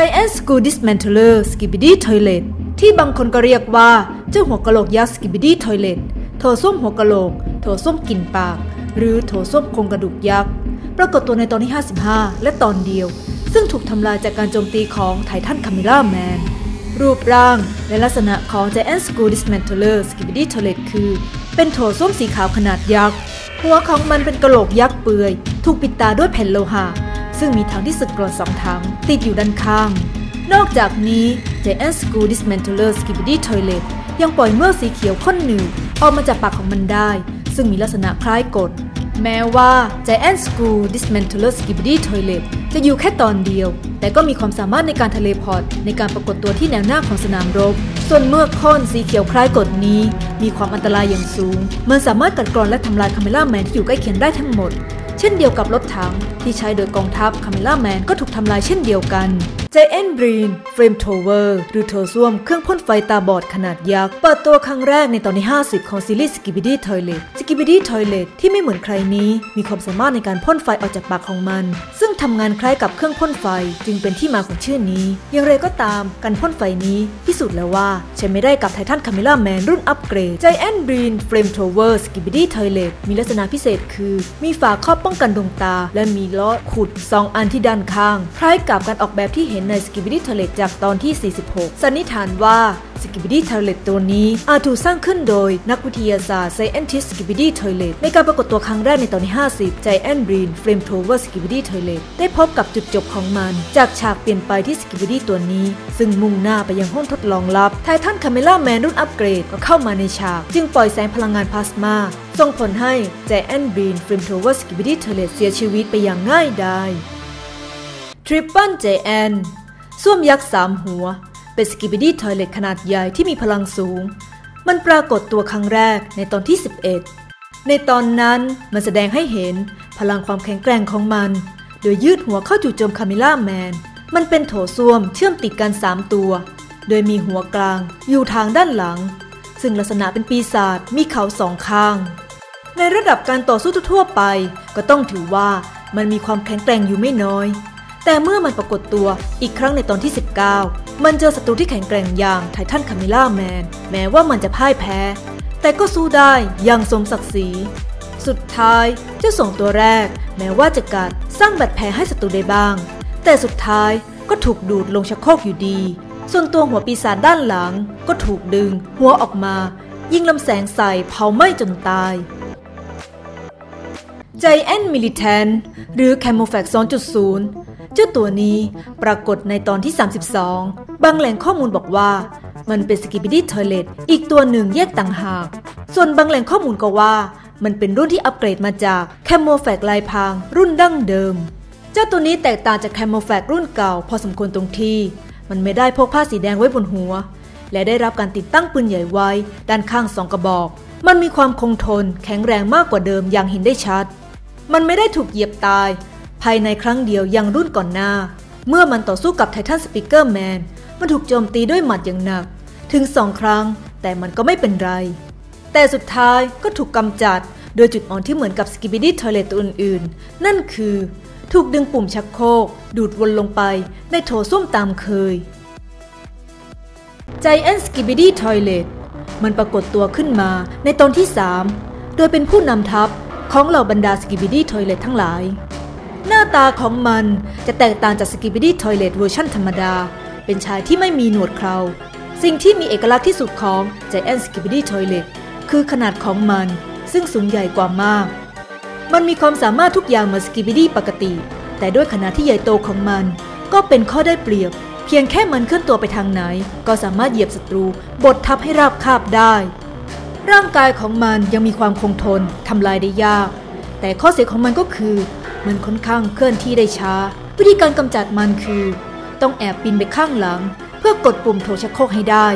Giant School Dismantler Skibidi Toilet ที่บางคนก็เรียกว่าเจ้าหัวกะโหลกยักษ์ Skibidi Toilet โถส้วมหัวกะโหลก โถส้วมกลิ่นปาก หรือโถส้วมโครงกระดูกยักษ์ ปรากฏตัวในตอนที่ 55 และตอนเดียว ซึ่งถูกทำลายจากการโจมตีของไททันคามิล่าแมน รูปร่างและลักษณะของ Giant School Dismantler Skibidi Toilet คือ เป็นโถส้วมสีขาวขนาดยักษ์ หัวของมันเป็นกะโหลกยักษ์เปื่อย ถูกปิดตาด้วยแผ่นโลหะ ซึ่งมีถังที่สึกกร่อนสองถัง ติดอยู่ด้านข้าง นอกจากนี้ Giant School Dismantler Skibidi Toilet ยังปล่อยเมือกสีเขียวข้นหนืดออกมาจากปากของมันได้ ซึ่งมีลักษณะคล้ายกดแม้ว่า Giant School Dismantler Skibidi Toilet จะอยู่แค่ตอนเดียว แต่ก็มีความสามารถในการทะเลพอร์ตในการปรากฏตัวที่แนวหน้าของสนามรบ ส่วนเมือกข้นสีเขียวคล้ายกดนี้ มีความอันตรายอย่างสูง มันสามารถกัดกร่อนและทำลาย Cameraman ที่อยู่ใกล้เคียงได้ทั้งหมด เช่นเดียวกับรถถังที่ใช้โดยกองทัพ Cameraman ก็ถูกทำลายเช่นเดียวกัน Giant Blind Flamethrower หรือโถส้วมเครื่องพ่นไฟตาบอดขนาดยักษ์ เปิดตัวครั้งแรกในตอนที่ 50 ของซีรีส์ Skibidi Toilet Skibidi Toilet ที่ไม่เหมือนใครนี้ มีความสามารถในการพ่นไฟออกจากปากของมัน ซึ่งทำงานคล้ายกับเครื่องพ่นไฟจึงเป็นที่มาของชื่อนี้ อย่างไรก็ตามการพ่นไฟนี้พิสูจน์แล้วว่าใช้ไม่ได้กับ Titan Cameraman รุ่นอัปเกรด Giant Blind Flamethrower Skibidi Toilet มีลักษณะพิเศษคือ มีฝาครอบป้องกันดวงตา และมีล้อขุดสองอันที่ด้านข้าง คล้ายกับการออกแบบที่เห็นใน Skibidi Toilet จากตอนที่ 46 สันนิษฐานว่า Skibidi Toilet ตัวนี้อาจถูกสร้างขึ้นโดยนักวิทยาศาสตร์ Scientist Skibidi Toilet ในการปรากฏตัวครั้งแรกในตอนที่ 50 Giant Blind Flamethrower Skibidi Toilet ได้พบกับจุดจบของมัน จากฉากเปลี่ยนไปที่ Skibidi ตัวนี้ ซึ่งมุ่งหน้าไปยังห้องทดลองลับ Titan Cameraman รุ่นอัปเกรดก็เข้ามาในฉาก จึงปล่อยแสงพลังงานพลาสมาส่งผลให้ Giant Blind Flamethrower Skibidi Toilet เสียชีวิตไปอย่างง่ายดาย Triple Giant ส้วมยักษ์สามหัว เป็น Skibidi Toilet ขนาดใหญ่ที่มีพลังสูง มันปรากฏตัวครั้งแรกในตอนที่ 11 ในตอนนั้นมันแสดงให้เห็นพลังความแข็งแกร่งของมัน โดยยืดหัวเข้าจู่โจมคามิล่าแมน มันเป็นโถส้วมเชื่อมติดกัน3ตัว โดยมีหัวกลางอยู่ทางด้านหลัง ซึ่งลักษณะเป็นปีศาจมีเขาสองข้าง ในระดับการต่อสู้ทั่วไป ก็ต้องถือว่ามันมีความแข็งแกร่งอยู่ไม่น้อย แต่เมื่อมันปรากฏตัวอีกครั้งในตอนที่ 19 มันเจอศัตรูที่แข็งแกร่งอย่างไททันคามิล่าแมน แม้ว่ามันจะพ่ายแพ้ แต่ก็สู้ได้อย่างสมศักดิ์ศรีสุดท้ายเจ้าส่งตัวแรก แม้ว่าจะกัดสร้างบาดแผลให้ศัตรูได้บ้าง แต่สุดท้ายก็ถูกดูดลงชักโครกอยู่ดี ส่วนตัวหัวปีศาจด้านหลังก็ถูกดึง หัวออกมา ยิงลำแสงใส่เผาไหม้จนตาย Giant Militant หรือ Camouflage 2.0 จ้าตัวนี้ปรากฏในตอนที่ 32 บางแหล่งข้อมูลบอกว่า มันเป็น Skibidi Toilet อีกตัวหนึ่งแยกต่างหาก ส่วนบางแหล่งข้อมูลก็ว่า มันเป็นรุ่นที่อัปเกรดมาจาก Camouflage ลายพราง รุ่นดั้งเดิม เจ้าตัวนี้แตกต่างจาก Camouflage รุ่นเก่า พอสมควรตรงที่ มันไม่ได้พกผ้าสีแดงไว้บนหัว และได้รับการติดตั้งปืนใหญ่ไว้ ด้านข้างสองกระบอก มันมีความคงทน แข็งแรงมากกว่าเดิมอย่างเห็นได้ชัด มันไม่ได้ถูกเหยียบตาย ภายในครั้งเดียวอย่างรุ่นก่อนหน้า เมื่อมันต่อสู้กับ Titan Speakermanมันถูกโจมตีด้วยหมัดอย่างหนัก ถึงสองครั้ง แต่มันก็ไม่เป็นไร แต่สุดท้ายก็ถูกกำจัด โดยจุดอ่อนที่เหมือนกับ Skibidi Toilet ตัวอื่นๆ นั่นคือ ถูกดึงปุ่มชักโครกดูดวนลงไปในโถส้วมตามเคย Giant Skibidi Toilet มันปรากฏตัวขึ้นมาในตอนที่ 3 โดยเป็นผู้นำทัพของเหล่าบรรดา Skibidi Toilet ทั้งหลาย หน้าตาของมันจะแตกต่างจาก Skibidi Toilet เวอร์ชันธรรมดา เป็นชายที่ไม่มีหนวดเครา สิ่งที่มีเอกลักษณ์ที่สุดของ Giant Skibidi Toilet คือขนาดของมัน ซึ่งสูงใหญ่กว่ามาก มันมีความสามารถทุกอย่างเหมือน Skibidi ปกติ แต่ด้วยขนาดที่ใหญ่โตของมัน ก็เป็นข้อได้เปรียบ เพียงแค่มันเคลื่อนตัวไปทางไหน ก็สามารถเหยียบศัตรูบดทับให้ราบคาบได้ ร่างกายของมันยังมีความคงทนทำลายได้ยาก แต่ข้อเสียของมันก็คือ มันค่อนข้างเคลื่อนที่ได้ช้า วิธีการกำจัดมันคือ ต้องแอบปีนไปข้างหลัง เพื่อกดปุ่มโถชักโครกให้ได้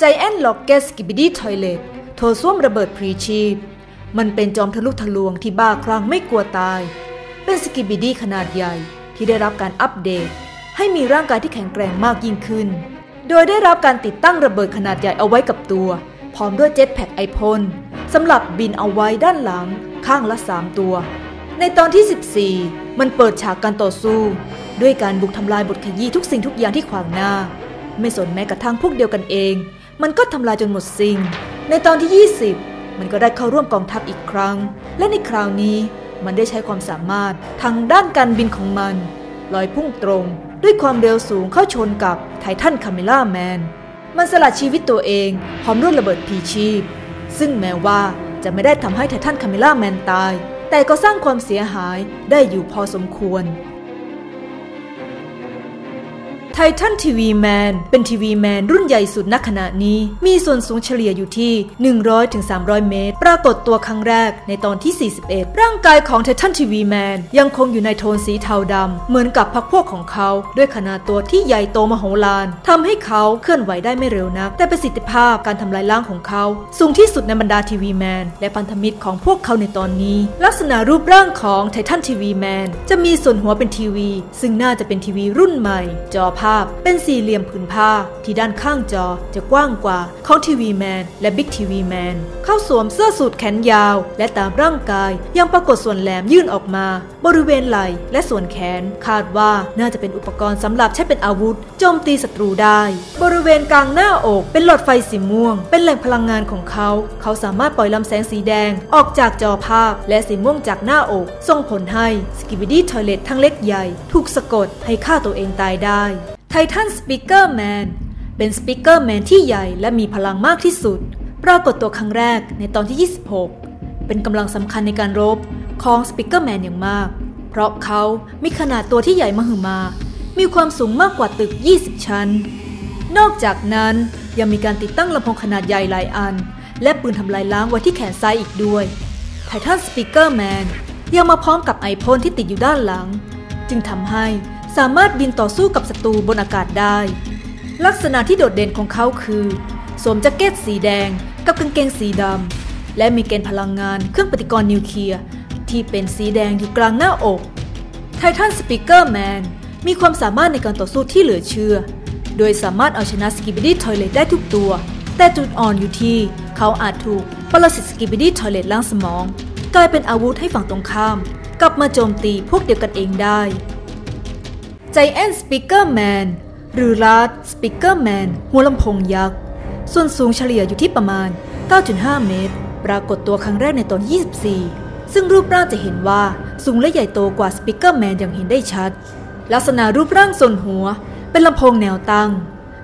Giant Rocket Skibidi Toilet โถส้วมระเบิดพรีชีพ มันเป็นจอมทะลุทะลวงที่บ้าคลั่งไม่กลัวตาย เป็นสกิบิดี้ขนาดใหญ่ที่ได้รับการอัปเดต ให้มีร่างกายที่แข็งแกร่งมากยิ่งขึ้น โดยได้รับการติดตั้งระเบิดขนาดใหญ่เอาไว้กับตัว พร้อมด้วยเจ็ตแพ็กไอพ่นสำหรับบินเอาไว้ด้านหลังข้างละ 3 ตัว ในตอนที่ 14 มันเปิดฉากการต่อสู้ ด้วยการบุกทำลายบทขยี้ทุกสิ่งทุกอย่างที่ขวางหน้า ไม่สนแม้กระทั่งพวกเดียวกันเอง มันก็ทำลายจนหมดสิ่ง ในตอนที่ 20 มันก็ได้เข้าร่วมกองทัพอีกครั้ง และในคราวนี้มันได้ใช้ความสามารถทางด้านการบินของมัน ลอยพุ่งตรง ด้วยความเร็วสูงเข้าชนกับไททันคาเมล่าแมน มันสละชีวิตตัวเองพร้อมด้วยระเบิดพลีชีพ ซึ่งแม้ว่าจะไม่ได้ทำให้ Titan Cameraman ตาย แต่ก็สร้างความเสียหายได้อยู่พอสมควร Titan TV Man เป็น TV Man รุ่นใหญ่สุดณขณะนี้ มีส่วนสูงเฉลี่ยอยู่ที่ 100-300 เมตร ปรากฏตัวครั้งแรกในตอนที่ 41 ร่างกายของ Titan TV Man ยังคงอยู่ในโทนสีเทาดำ เหมือนกับพรรคพวกของเขา ด้วยขนาดตัวที่ใหญ่โตมโหฬารทำให้เขาเคลื่อนไหวได้ไม่เร็วนัก แต่ประสิทธิภาพการทำลายล้างของเขา สูงที่สุดในบรรดา TV Man และพันธมิตรของพวกเขาในตอนนี้ ลักษณะรูปร่างของ Titan TV Man จะมีส่วนหัวเป็นทีวี ซึ่งน่าจะเป็นทีวีรุ่นใหม่ จอภาพเป็นสี่เหลี่ยมผืนผ้าที่ด้านข้างจอจะกว้างกว่าของ TV Man และ Big TV Man เขาสวมเสื้อสูทแขนยาว และตามร่างกายยังปรากฏส่วนแหลมยื่นออกมา บริเวณไหล่และส่วนแขน คาดว่าน่าจะเป็นอุปกรณ์สำหรับใช้เป็นอาวุธ โจมตีศัตรูได้ บริเวณกลางหน้าอกเป็นหลอดไฟสีม่วง เป็นแหล่งพลังงานของเขา เขาสามารถปล่อยลำแสงสีแดงออกจากจอภาพ และสีม่วงจากหน้าอกส่งผลให้ Skibidi Toilet ทั้งเล็กใหญ่ ถูกสะกดให้ฆ่าตัวเองตายได้ Titan Speakerman เป็น Speakerman ที่ใหญ่และมีพลังมากที่สุด ปรากฏตัวครั้งแรกในตอนที่ 26 เป็นกำลังสำคัญในการรบของ Speakerman อย่างมาก เพราะเขามีขนาดตัวที่ใหญ่มหึมา มีความสูงมากกว่าตึก 20 ชั้น นอกจากนั้นยังมีการติดตั้งลำโพงขนาดใหญ่หลายอัน และปืนทำลายล้างไว้ที่แขนซ้ายอีกด้วย Titan Speakerman ยังมาพร้อมกับไอพ่นที่ติดอยู่ด้านหลัง จึงทำให้ สามารถบินต่อสู้กับศัตรูบนอากาศได้ ลักษณะที่โดดเด่นของเขาคือสวมแจ็คเก็ตสีแดงกับกางเกงสีดำและมีเกณฑ์พลังงานเครื่องปฏิกรณ์นิวเคลียร์ที่เป็นสีแดงอยู่กลางหน้าอก Titan Speaker Man มีความสามารถในการต่อสู้ที่เหลือเชื่อ โดยสามารถเอาชนะ Skibidi Toilet ได้ทุกตัว แต่จุดอ่อนอยู่ที่เขาอาจถูกปรสิต Skibidi Toilet ล้างสมอง กลายเป็นอาวุธให้ฝั่งตรงข้าม กลับมาโจมตีพวกเดียวกันเองได้ Giant Speaker Man หรือ Large Speaker Man หัวลำโพงยักษ์ ส่วนสูงเฉลี่ยอยู่ที่ประมาณ 9.5 เมตร ปรากฏตัวครั้งแรกในตอน 24 ซึ่งรูปร่างจะเห็นว่าสูงและใหญ่โตกว่า Speaker Man อย่างเห็นได้ชัด ลักษณะรูปร่างส่วนหัว เป็นลำโพงแนวตั้ง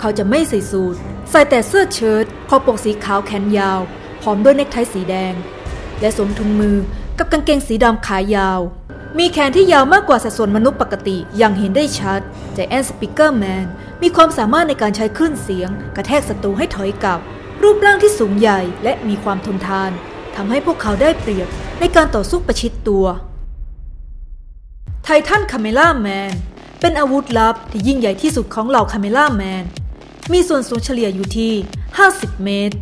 เขาจะไม่ใส่สูทใส่แต่เสื้อเชิ้ตคอปกสีขาวแขนยาว พร้อมด้วยเนคไทสีแดง และสวมถุงมือกับกางเกงสีดำขายาว มีแขนที่ยาวมากกว่าสัดส่วนมนุษย์ปกติอย่างเห็นได้ชัด Giant Speaker Man มีความสามารถในการใช้คลื่นเสียง กระแทกศัตรูให้ถอยกลับ รูปร่างที่สูงใหญ่และมีความทนทานทำให้พวกเขาได้เปรียบในการต่อสู้ประชิดตัว Titan Cameraman เป็นอาวุธลับที่ยิ่งใหญ่ที่สุดของเหล่า Cameraman มีส่วนสูงเฉลี่ยอยู่ที่ 50 เมตร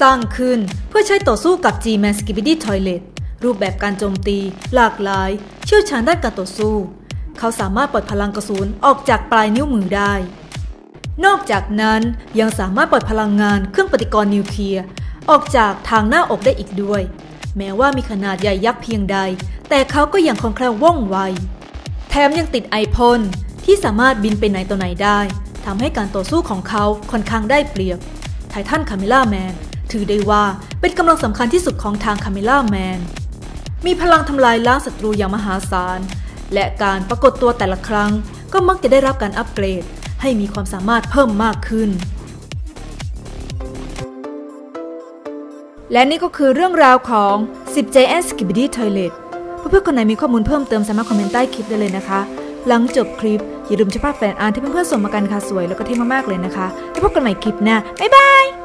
สร้างขึ้นเพื่อใช้ต่อสู้กับ G-Man Skibidi Toilet รูปแบบการโจมตี หลากหลาย เชี่ยวชาญด้านการต่อสู้ เขาสามารถปล่อยพลังกระสุนออกจากปลายนิ้วมือได้ นอกจากนั้นยังสามารถปล่อยพลังงานเครื่องปฏิกรณ์นิวเคลียร์ออกจากทางหน้าอกได้อีกด้วย แม้ว่ามีขนาดใหญ่ยักษ์เพียงใด แต่เขาก็ยังคล่องแคล่วว่องไว แถมยังติดไอพ่นที่สามารถบินไปไหนต่อไหนได้ทำให้การต่อสู้ของเขาค่อนข้างได้เปรียบ Titan Cameraman ถือได้ว่าเป็นกำลังสำคัญที่สุดของทาง Cameraman มีพลังทำลายล้างศัตรูอย่างมหาศาล และการปรากฏตัวแต่ละครั้งก็มักจะได้รับการอัปเกรด ให้มีความสามารถเพิ่มมากขึ้น และนี่ก็คือเรื่องราวของ 10 Giant Skibidi Toilet เพื่อนๆคนไหนมีข้อมูลเพิ่มเติมสามารถคอมเมนต์ใต้คลิปได้เลยนะคะ หลังจบคลิปอย่าลืมชมภาแฟนอ่านที่เพื่อนๆส่งมากันค่ะสวยแล้วก็เท่มากๆเลยนะคะ แล้วพบกันใหม่คลิปหน้าบ๊ายบาย